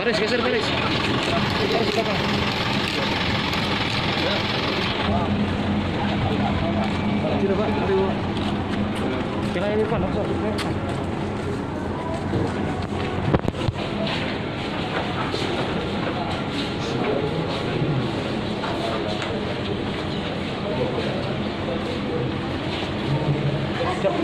Beres, geser beres. Harus ke belakang. Tidak pak, Mari, Pak. Kena ini pak, langsung. Siap,